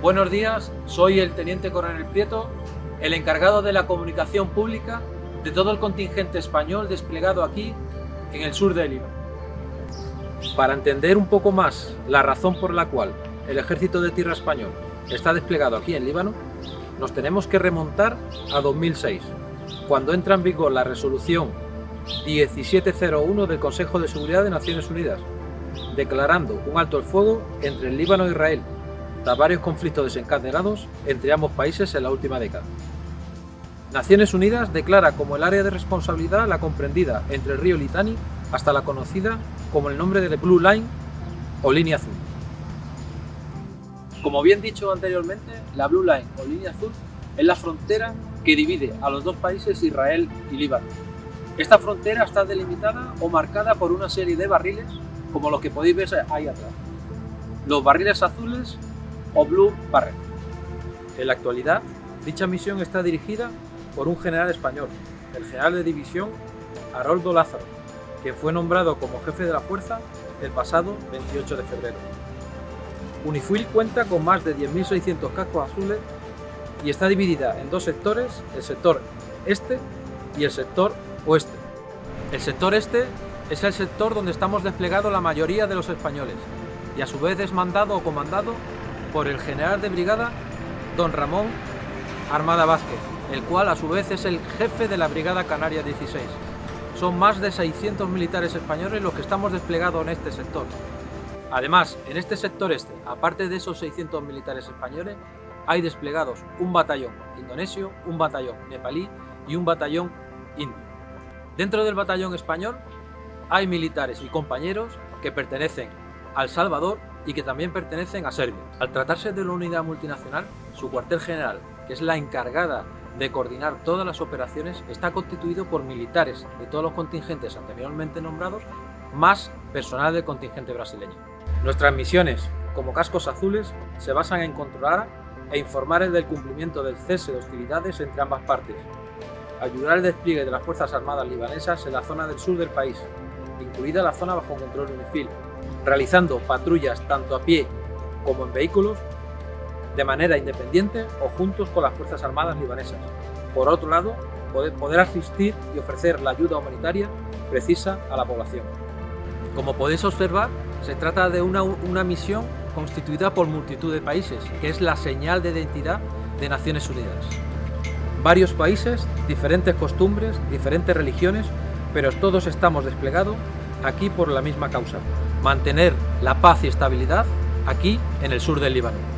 Buenos días, soy el Teniente Coronel Prieto, el encargado de la comunicación pública de todo el contingente español desplegado aquí en el sur del Líbano. Para entender un poco más la razón por la cual el ejército de tierra español está desplegado aquí en Líbano, nos tenemos que remontar a 2006, cuando entra en vigor la resolución 1701 del Consejo de Seguridad de Naciones Unidas, declarando un alto el fuego entre el Líbano e Israel, tras varios conflictos desencadenados entre ambos países en la última década. Naciones Unidas declara como el área de responsabilidad la comprendida entre el río Litani hasta la conocida como el nombre de Blue Line o línea azul. Como bien dicho anteriormente, la Blue Line o línea azul es la frontera que divide a los dos países Israel y Líbano. Esta frontera está delimitada o marcada por una serie de barriles como los que podéis ver ahí atrás. Los barriles azules o Blue Barrel. En la actualidad, dicha misión está dirigida por un general español, el general de división Haroldo Lázaro, que fue nombrado como jefe de la fuerza el pasado 28 de febrero. Unifil cuenta con más de 10.600 cascos azules y está dividida en dos sectores, el sector este y el sector oeste. El sector este es el sector donde estamos desplegados la mayoría de los españoles y a su vez es mandado o comandado por el general de brigada don Ramón Armada Vázquez, el cual a su vez es el jefe de la Brigada Canaria 16. Son más de 600 militares españoles los que estamos desplegados en este sector. Además, en este sector este, aparte de esos 600 militares españoles, hay desplegados un batallón indonesio, un batallón nepalí y un batallón indio. Dentro del batallón español hay militares y compañeros que pertenecen al Salvador y que también pertenecen a Serbia. Al tratarse de una unidad multinacional, su cuartel general, que es la encargada de coordinar todas las operaciones está constituido por militares de todos los contingentes anteriormente nombrados, más personal del contingente brasileño. Nuestras misiones, como cascos azules, se basan en controlar e informar del cumplimiento del cese de hostilidades entre ambas partes, ayudar al despliegue de las Fuerzas Armadas libanesas en la zona del sur del país, incluida la zona bajo control UNIFIL, realizando patrullas tanto a pie como en vehículos de manera independiente o juntos con las Fuerzas Armadas libanesas. Por otro lado, poder asistir y ofrecer la ayuda humanitaria precisa a la población. Como podéis observar, se trata de una, una misión constituida por multitud de países, que es la señal de identidad de Naciones Unidas. Varios países, diferentes costumbres, diferentes religiones, pero todos estamos desplegados aquí por la misma causa, mantener la paz y estabilidad aquí en el sur del Líbano.